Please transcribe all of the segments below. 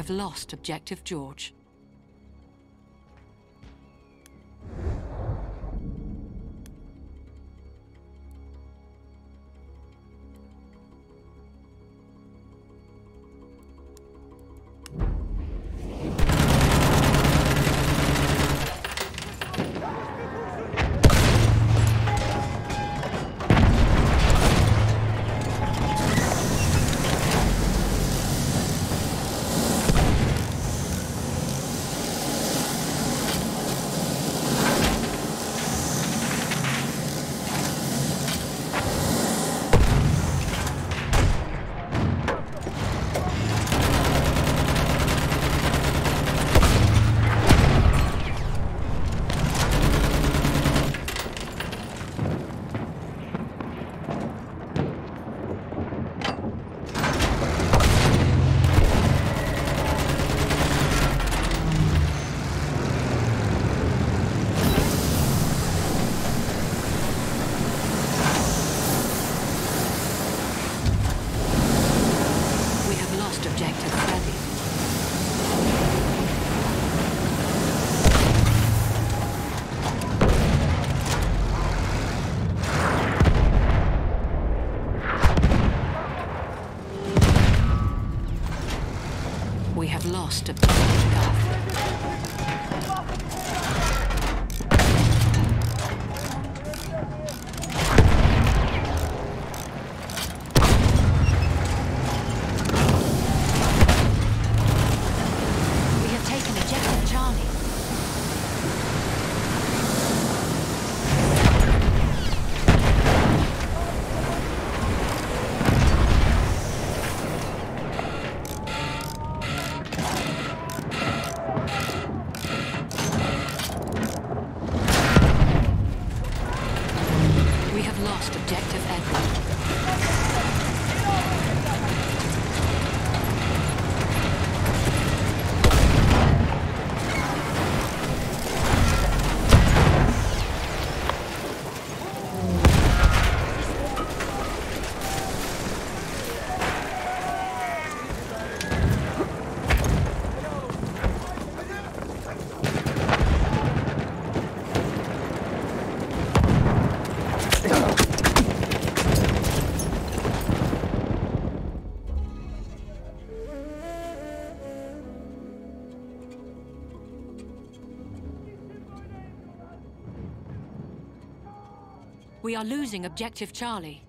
Have lost Objective George. We We are losing Objective Charlie.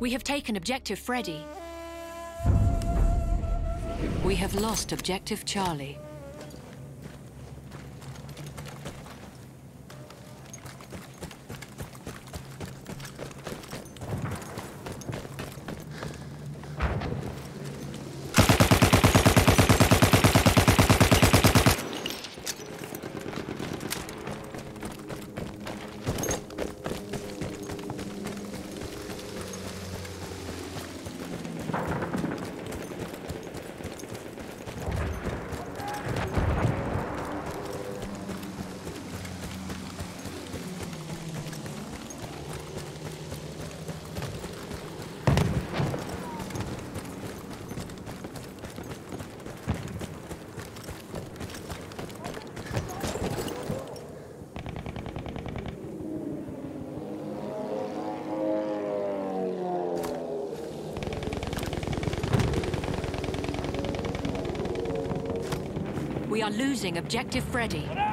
We have taken Objective Freddy. We have lost Objective Charlie. Are losing objective Freddy.